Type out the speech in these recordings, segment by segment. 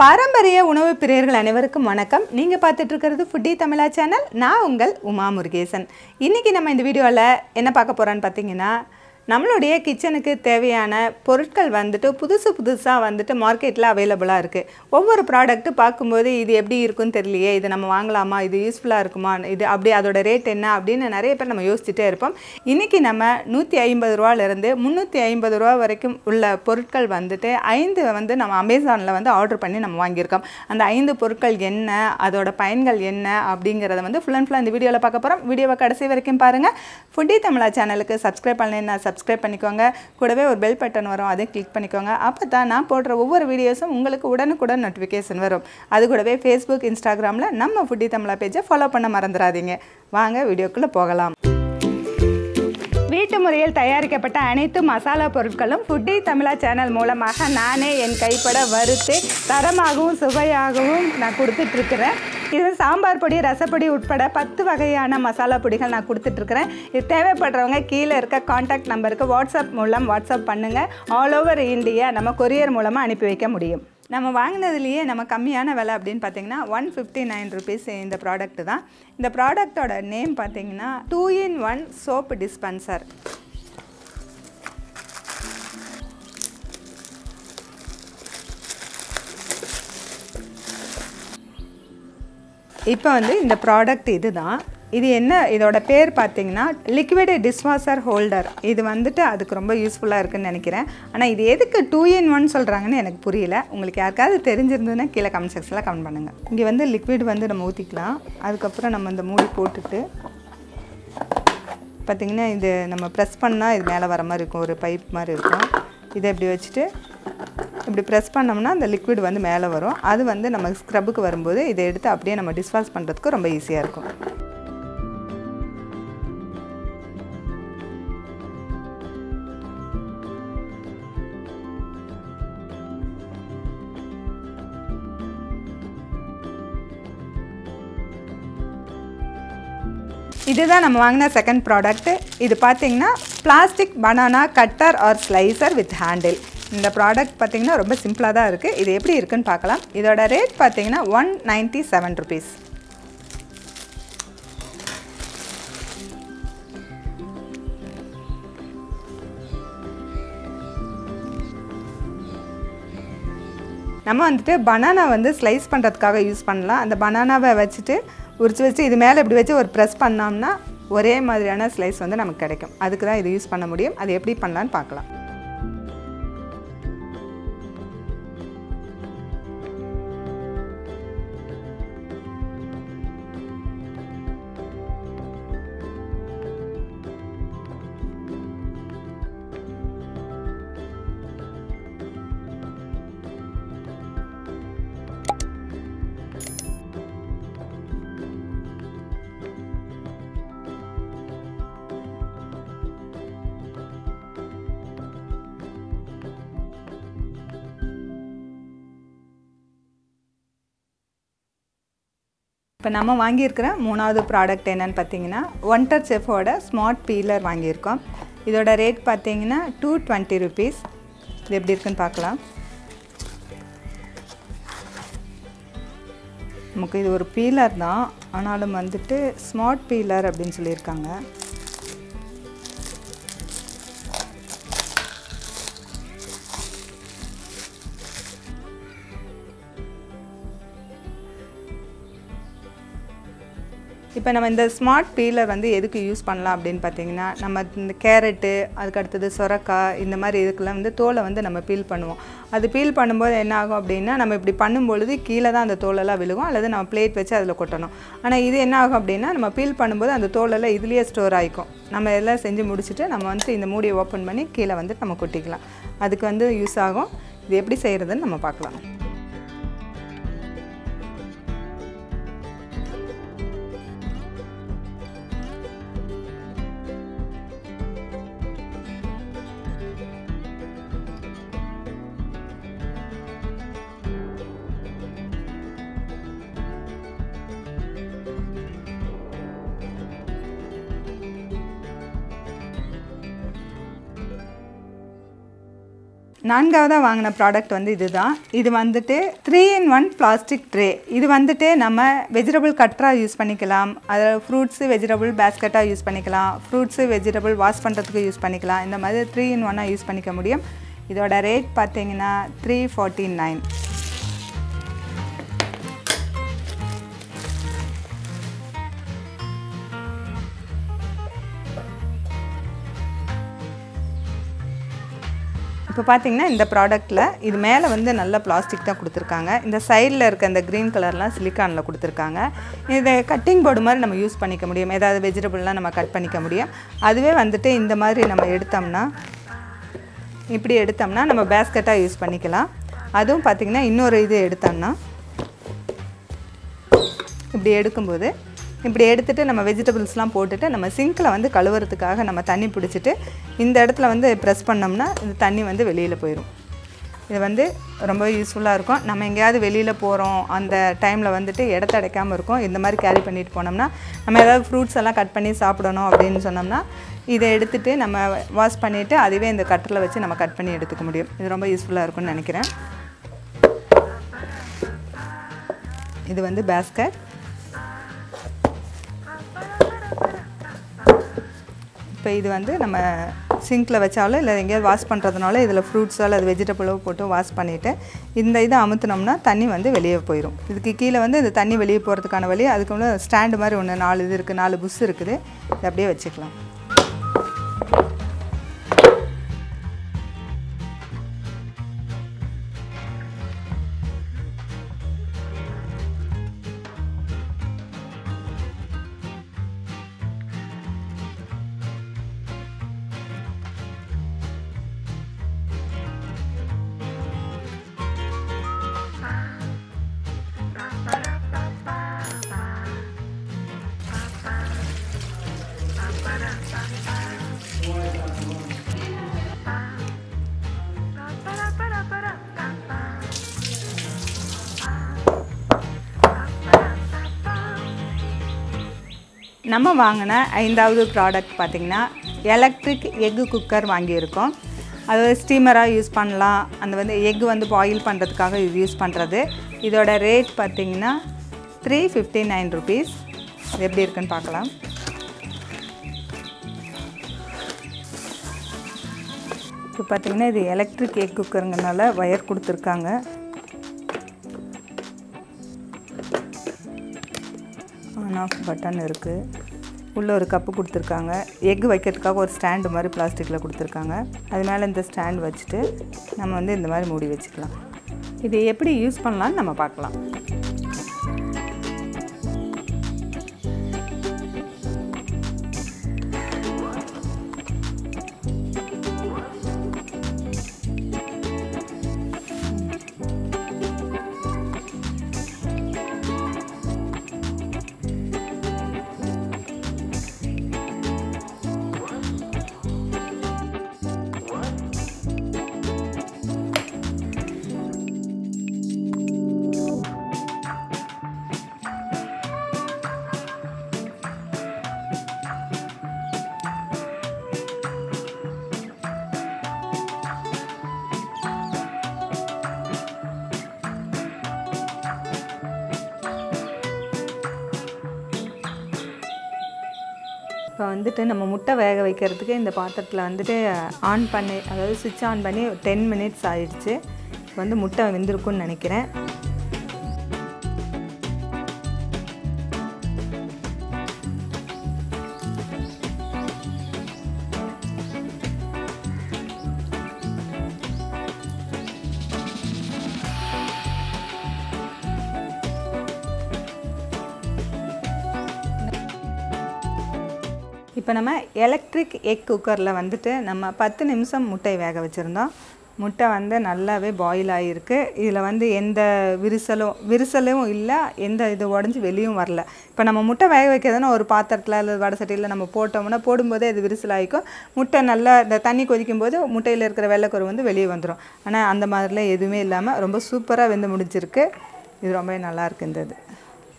பாரம்பரிய உணவு பிரியர்கள் அனைவருக்கும் வணக்கம். நீங்கள் பார்த்துட்டு இருக்கிறது ஃபுட்டி தமிழா சேனல் நான் உங்கள் உமா முருகேசன். இன்றைக்கி நம்ம இந்த வீடியோவில் என்ன பார்க்க போகிறோன்னு பார்த்தீங்கன்னா நம்மளுடைய கிச்சனுக்கு தேவையான பொருட்கள் வந்துட்டு புதுசு புதுசாக வந்துட்டு மார்க்கெட்டில் அவைலபிளாக இருக்குது ஒவ்வொரு ப்ராடக்ட்டு பார்க்கும்போது இது எப்படி இருக்குன்னு தெரியலையே இது நம்ம வாங்கலாமா இது யூஸ்ஃபுல்லாக இருக்குமா இது அப்படி அதோட ரேட் என்ன அப்படின்னு நிறைய பேர் நம்ம யோசிச்சுட்டே இருப்போம். இன்றைக்கி நம்ம நூற்றி ஐம்பது ரூபாலேருந்து முந்நூற்றி ஐம்பது ரூபா வரைக்கும் உள்ள பொருட்கள் வந்துட்டு ஐந்து வந்து நம்ம அமேசானில் வந்து ஆர்டர் பண்ணி நம்ம வாங்கியிருக்கோம். அந்த ஐந்து பொருட்கள் என்ன அதோட பயன்கள் என்ன அப்படிங்கிறத வந்து ஃபுல் அண்ட் ஃபுல்லாக இந்த வீடியோவில் பார்க்க போகிறோம் வீடியோவை கடைசி வரைக்கும் பாருங்கள் ஃபுட்டி தமிழா சேனலுக்கு சப்ஸ்கிரைப் பண்ணலைன்னா சப்ஸ்கிரைப் பண்ணிக்கோங்க. கூடவே ஒரு பெல் பட்டன் வரும் அதை கிளிக் பண்ணிக்கோங்க. அப்போ தான் நான் போடுற ஒவ்வொரு வீடியோஸும் உங்களுக்கு உடனுக்குடன் நோட்டிஃபிகேஷன் வரும். அது கூடவே ஃபேஸ்புக் இன்ஸ்டாகிராமில் நம்ம ஃபுட்டி தமிழா பேஜை ஃபாலோ பண்ண மறந்துடாதீங்க. வாங்க வீடியோக்குள்ளே போகலாம். வீட்டு முறையில் தயாரிக்கப்பட்ட அனைத்து மசாலா பொருட்களும் ஃபுட்டி தமிழா சேனல் மூலமாக நானே என் கைப்பட வறுத்து தரமாகவும் சுவையாகவும் நான் கொடுத்துட்ருக்குறேன். இது சாம்பார் பொடி ரசப்பொடி உட்பட பத்து வகையான மசாலா பொடிகள் நான் கொடுத்துட்ருக்குறேன். இது தேவைப்படுறவங்க கீழே இருக்க காண்டாக்ட் நம்பருக்கு வாட்ஸ்அப் மூலம் வாட்ஸ்அப் பண்ணுங்கள் ஆல் ஓவர் இந்தியா நம்ம கொரியர் மூலமாக அனுப்பி வைக்க முடியும். நம்ம வாங்கினதுலேயே நம்ம கம்மியான விலை அப்படின்னு பார்த்தீங்கன்னா ஒன் ஃபிஃப்டி நைன் ருபீஸ் இந்த ப்ராடக்ட் தான். இந்த ப்ராடக்டோட நேம் பார்த்தீங்கன்னா two in one soap dispenser இப்போ வந்து இந்த ப்ராடக்ட் இது தான் இது என்ன? இதோட பேர் பார்த்தீங்கன்னா லிக்விட் டிஷ்வாஷர் ஹோல்டர் இது வந்துட்டு அதுக்கு ரொம்ப யூஸ்ஃபுல்லாக இருக்குதுன்னு நினைக்கிறேன். ஆனால் இது எதுக்கு டூ இன் ஒன் சொல்கிறாங்கன்னு எனக்கு புரியல. உங்களுக்கு யாருக்காவது தெரிஞ்சிருந்ததுன்னா கீழே கமெண்ட் செக்ஷனில் கமெண்ட் பண்ணுங்கள் இங்கே வந்து லிக்விட் வந்து நம்ம ஊற்றிக்கலாம் அதுக்கப்புறம் நம்ம இந்த மூடி போட்டுட்டு பார்த்திங்கன்னா இது நம்ம ப்ரெஸ் பண்ணால் இது மேலே வர மாதிரி இருக்கும். ஒரு பைப் மாதிரி இருக்கும். இதை இப்படி வச்சுட்டு இப்படி ப்ரெஸ் பண்ணோம்னா அந்த லிக்விட் வந்து மேலே வரும். அது வந்து நம்ம ஸ்க்ரப்புக்கு வரும்போது இதை எடுத்து அப்படியே நம்ம டிஸ்வாஷ் பண்ணுறதுக்கு ரொம்ப ஈஸியாக இருக்கும். இதுதான் நம்ம வாங்கின செகண்ட் ப்ராடக்ட்டு இது பார்த்தீங்கன்னா plastic banana cutter or slicer with handle இந்த ப்ராடக்ட் பார்த்தீங்கன்னா ரொம்ப சிம்பிளாக தான் இருக்குது இது எப்படி இருக்குன்னு பார்க்கலாம். இதோட ரேட் பார்த்தீங்கன்னா ஒன் நைன்ட்டி செவன் ருபீஸ் நம்ம வந்துட்டு பனானா வந்து ஸ்லைஸ் பண்ணுறதுக்காக யூஸ் பண்ணலாம். அந்த பனானாவை வச்சுட்டு உரிச்சு வச்சு இது மேலே இப்படி வச்சு ஒரு ப்ரெஸ் பண்ணோம்னா ஒரே மாதிரியான ஸ்லைஸ் வந்து நமக்கு கிடைக்கும். அதுக்கு தான் இது யூஸ் பண்ண முடியும். அது எப்படி பண்ணலான்னு பார்க்கலாம். இப்போ நம்ம வாங்கியிருக்கிற மூணாவது ப்ராடக்ட் என்னென்னு பார்த்தீங்கன்னா ஒன்டர் செஃபோட ஸ்மார்ட் பீலர் வாங்கியிருக்கோம். இதோட ரேட் பார்த்தீங்கன்னா டூ டுவெண்ட்டி ருபீஸ் இது எப்படி இருக்குன்னு பார்க்கலாம். நமக்கு இது ஒரு பீலர் தான். ஆனாலும் வந்துட்டு ஸ்மார்ட் பீலர் அப்படின்னு சொல்லியிருக்காங்க. இப்போ நம்ம இந்த ஸ்மார்ட் பீலர் வந்து எதுக்கு யூஸ் பண்ணலாம் அப்படின்னு பார்த்தீங்கன்னா நம்ம இந்த கேரட்டு அதுக்கு அடுத்தது சொரக்காய் இந்த மாதிரி இதுக்கெல்லாம் வந்து தோலை வந்து நம்ம பீல் பண்ணுவோம். அது பீல் பண்ணும்போது என்ன ஆகும் அப்படின்னா நம்ம இப்படி பண்ணும்பொழுது கீழே தான் அந்த தோலெல்லாம் விழுகும் அல்லது நம்ம பிளேட் வச்சு அதில் கொட்டணும். ஆனால் இது என்ன ஆகும் அப்படின்னா நம்ம பீல் பண்ணும்போது அந்த தோலெல்லாம் இதுலேயே ஸ்டோர் ஆகிக்கும் நம்ம எல்லாம் செஞ்சு முடிச்சுட்டு நம்ம வந்து இந்த மூடியை ஓப்பன் பண்ணி கீழே வந்து நம்ம கொட்டிக்கலாம். அதுக்கு வந்து யூஸ் ஆகும். இது எப்படி செய்கிறதுன்னு நம்ம பார்க்கலாம். நான்காவதாக வாங்கின ப்ராடக்ட் வந்து இதுதான். இது வந்துட்டு three in one plastic tray இது வந்துட்டு நம்ம வெஜிடபிள் கட்டராக யூஸ் பண்ணிக்கலாம். அதில் ஃப்ரூட்ஸு வெஜிடபிள் பேஸ்கெட்டாக யூஸ் பண்ணிக்கலாம். ஃப்ரூட்ஸு வெஜிடபிள் வாஷ் பண்ணுறதுக்கு யூஸ் பண்ணிக்கலாம். இந்த மாதிரி த்ரீ இன் ஒன்னாக யூஸ் பண்ணிக்க முடியும். இதோட ரேட் பார்த்தீங்கன்னா த்ரீ ஃபார்ட்டி நைன் இப்போ பார்த்தீங்கன்னா இந்த ப்ராடக்ட்டில் இது மேலே வந்து நல்ல பிளாஸ்டிக் தான் கொடுத்துருக்காங்க. இந்த சைடில் இருக்க இந்த க்ரீன் கலர்லாம் சிலிக்கானில் கொடுத்துருக்காங்க. இதை கட்டிங் போர்டு மாதிரி நம்ம யூஸ் பண்ணிக்க முடியும். ஏதாவது வெஜிடபிள்லாம் நம்ம கட் பண்ணிக்க முடியும். அதுவே வந்துட்டு இந்த மாதிரி நம்ம எடுத்தோம்னா இப்படி எடுத்தோம்னா நம்ம பேஸ்கெட்டாக யூஸ் பண்ணிக்கலாம். அதுவும் பார்த்திங்கன்னா இன்னொரு இது எடுத்தோம்னா இப்படி எடுக்கும்போது இப்படி எடுத்துகிட்டு நம்ம வெஜிடபிள்ஸ்லாம் போட்டுட்டு நம்ம சிங்கில் வந்து கழுவுறதுக்காக நம்ம தண்ணி பிடிச்சிட்டு இந்த இடத்துல வந்து ப்ரெஸ் பண்ணோம்னா இந்த தண்ணி வந்து வெளியில் போயிடும் இது வந்து ரொம்ப யூஸ்ஃபுல்லாக இருக்கும். நம்ம எங்கேயாவது வெளியில் போகிறோம் அந்த டைமில் வந்துட்டு இடத்த அடைக்காமல் இருக்கும் இந்த மாதிரி கேரி பண்ணிட்டு போனோம்னா நம்ம ஏதாவது ஃப்ரூட்ஸ் எல்லாம் கட் பண்ணி சாப்பிடணும் அப்படின்னு சொன்னோம்னா இதை எடுத்துகிட்டு நம்ம வாஷ் பண்ணிவிட்டு அதுவே இந்த கட்டரில் வச்சு நம்ம கட் பண்ணி எடுத்துக்க முடியும். இது ரொம்ப யூஸ்ஃபுல்லாக இருக்கும்னு நினைக்கிறேன். இது வந்து பேஸ்கட் இப்போ இது வந்து நம்ம சிங்கில் வச்சாலும் இல்லை எங்கேயாவது வாஷ் பண்ணுறதுனால இதில் ஃப்ரூட்ஸோ அல்லது வெஜிடபிளோ போட்டு வாஷ் பண்ணிவிட்டு இந்த இதை அமுத்துனோம்னா தண்ணி வந்து வெளியே போயிடும் இதுக்கு கீழே வந்து இந்த தண்ணி வெளியே போகிறதுக்கான வழி அதுக்கு முன்னாடி ஸ்டாண்டு மாதிரி ஒன்று நாலு இது இருக்குது நாலு புஷ் இருக்குது இதை அப்படியே வச்சுக்கலாம். நம்ம வாங்கின ஐந்தாவது ப்ராடக்ட் பார்த்திங்கன்னா எலக்ட்ரிக் எக்கு குக்கர் வாங்கியிருக்கோம். அது ஸ்டீமராக யூஸ் பண்ணலாம். அந்த வந்து எக் வந்து பாயில் பண்ணுறதுக்காக இது யூஸ் பண்ணுறது இதோட ரேட் பார்த்திங்கன்னா த்ரீ ஃபிஃப்டி நைன் ருபீஸ் எப்படி இருக்குன்னு பார்க்கலாம். இப்போ பார்த்திங்கன்னா இது எலக்ட்ரிக் எக் குக்கருங்கனால ஒயர் கொடுத்துருக்காங்க. ஆன் ஆஃப் பட்டன் இருக்குது உள்ளே ஒரு கப்பு கொடுத்துருக்காங்க. எக் வைக்கிறதுக்காக ஒரு ஸ்டாண்டு மாதிரி பிளாஸ்டிக்கில் கொடுத்துருக்காங்க. அது மேலே இந்த ஸ்டாண்ட் வச்சுட்டு நம்ம வந்து இந்த மாதிரி மூடி வச்சுக்கலாம். இது எப்படி யூஸ் பண்ணலான்னு நம்ம பார்க்கலாம். இப்போ வந்துட்டு நம்ம முட்டை வேக வைக்கிறதுக்கு இந்த பாத்திரத்தில் வந்துட்டு ஆன் பண்ணி அதாவது சுவிட்ச் ஆன் பண்ணி டென் மினிட்ஸ் ஆயிடுச்சு. இப்போ வந்து முட்டை வெந்திருக்கும்னு நினைக்கிறேன். இப்போ நம்ம எலக்ட்ரிக் எக் குக்கரில் வந்துட்டு நம்ம பத்து நிமிஷம் முட்டை வேக வச்சுருந்தோம். முட்டை வந்து நல்லாவே பாயில் ஆகிருக்கு இதில் வந்து எந்த விரிசலும் விரிசலும் இல்லை எந்த இது உடஞ்சி வெளியும் வரல. இப்போ நம்ம முட்டை வேக வைக்கிறதுனா ஒரு பாத்திரத்தில் அல்லது வடை சட்டியில் நம்ம போட்டோம்னா போடும்போதே அது விரிசல் ஆகிக்கும் முட்டை நல்லா இந்த தண்ணி கொதிக்கும் போது முட்டையில் இருக்கிற வெள்ளைக்கரு வந்து வெளியே வந்துடும் ஆனால் அந்த மாதிரிலாம் எதுவுமே இல்லாமல் ரொம்ப சூப்பராக வெந்து முடிஞ்சிருக்கு. இது ரொம்பவே நல்லாயிருக்கு இந்த இது.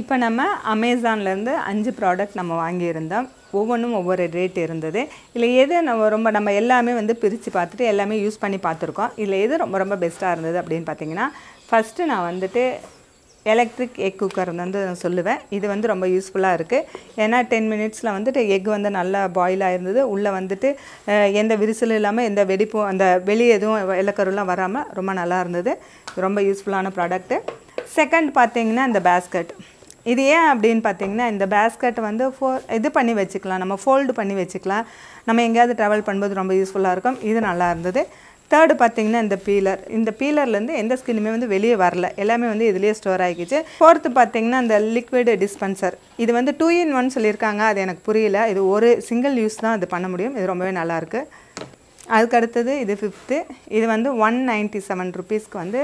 இப்போ நம்ம அமேசான்லேருந்து அஞ்சு ப்ராடக்ட் நம்ம வாங்கியிருந்தோம். ஒவ்வொன்றும் ஒவ்வொரு ரேட் இருந்தது. இல்லை எது நம்ம ரொம்ப நம்ம எல்லாமே வந்து பிரித்து பார்த்துட்டு எல்லாமே யூஸ் பண்ணி பார்த்துருக்கோம். இதில் எது ரொம்ப ரொம்ப பெஸ்ட்டாக இருந்தது அப்படின்னு பார்த்தீங்கன்னா ஃபஸ்ட்டு நான் வந்துட்டு எலக்ட்ரிக் எக் குக்கர் வந்து நான் சொல்லுவேன். இது வந்து ரொம்ப யூஸ்ஃபுல்லாக இருக்குது ஏன்னா டென் மினிட்ஸில் வந்துட்டு எக் வந்து நல்லா பாயில் ஆகிருந்தது உள்ளே வந்துட்டு எந்த விரிசலும் இல்லாமல் எந்த வெடிப்பும் அந்த வெளியே எதுவும் இலக்கருலாம் வராமல் ரொம்ப நல்லா இருந்தது. ரொம்ப யூஸ்ஃபுல்லான ப்ராடக்ட்டு செகண்ட் பார்த்தீங்கன்னா இந்த பேஸ்கட் இது ஏன் அப்படின்னு பார்த்தீங்கன்னா இந்த பேஸ்கட் வந்து ஃபோ இது பண்ணி வச்சுக்கலாம். நம்ம ஃபோல்டு பண்ணி வச்சுக்கலாம். நம்ம எங்கேயாவது ட்ராவல் பண்ணும்போது ரொம்ப யூஸ்ஃபுல்லாக இருக்கும். இது நல்லா இருந்தது. தேர்டு பார்த்தீங்கன்னா இந்த பீலர் இந்த பீலர்லேருந்து எந்த ஸ்கின்னுமே வந்து வெளியே வரல. எல்லாமே வந்து இதுலேயே ஸ்டோர் ஆகிக்கிச்சு. ஃபோர்த்து பார்த்தீங்கன்னா இந்த லிக்விட் டிஸ்பென்சர் இது வந்து டூ இன் ஒன் சொல்லியிருக்காங்க. அது எனக்கு புரியல. இது ஒரு சிங்கிள் யூஸ் தான் இது பண்ண முடியும். இது ரொம்பவே நல்லாயிருக்கு அதுக்கு அடுத்தது இது ஃபிஃப்த்து இது வந்து ஒன் நைன்ட்டி செவன் ருபீஸ்க்கு வந்து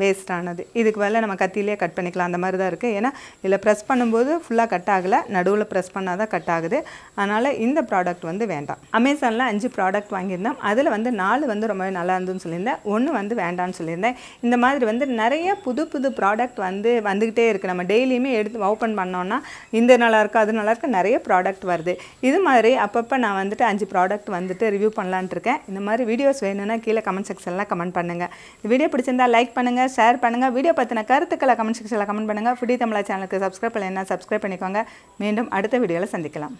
வேஸ்ட் ஆனது. இதுக்கு மேலே நம்ம கத்தியிலே கட் பண்ணிக்கலாம். அந்த மாதிரி தான் இருக்குது ஏன்னா இதில் ப்ரெஸ் பண்ணும்போது ஃபுல்லாக கட் ஆகலை. நடுவில் ப்ரெஸ் பண்ணால் தான் கட் ஆகுது. அதனால் இந்த ப்ராடக்ட் வந்து வேண்டாம். அமேசானில் அஞ்சு ப்ராடக்ட் வாங்கியிருந்தோம். அதில் வந்து நாலு வந்து ரொம்பவே நல்லா இருந்துன்னு சொல்லியிருந்தேன். ஒன்று வந்து வேண்டாம்னு சொல்லியிருந்தேன். இந்த மாதிரி வந்து நிறைய புது புது ப்ராடக்ட் வந்து வந்துக்கிட்டே இருக்குது நம்ம டெய்லியுமே எடுத்து ஓப்பன் பண்ணோன்னா இந்த நல்லா அது நல்லா நிறைய ப்ராடக்ட் வருது. இது மாதிரி அப்பப்போ நான் வந்துட்டு அஞ்சு ப்ராடக்ட் வந்துட்டு ரிவ்யூ பண்ணலான்ட்டு இருக்கேன். இந்த மாதிரி வீடியோஸ் வேணும்னா கீழே கமெண்ட் செக்ஷனில் கமெண்ட் பண்ணுங்கள் இந்த வீடியோ பிடிச்சிருந்தா லைக் பண்ணுங்கள் பண்ணுங்கள் ஷேர் பண்ணுங்கள் வீடியோ பற்றின கருத்துக்களை கமெண்ட் செக்ஷனில் கமெண்ட் பண்ணுங்கள் ஃபுடி தமிழா சேனலுக்கு சப்ஸ்கிரைப் பண்ணலைன்னா சப்ஸ்கிரைப் பண்ணிக்கோங்க. மீண்டும் அடுத்த வீடியோவில் சந்திக்கலாம்.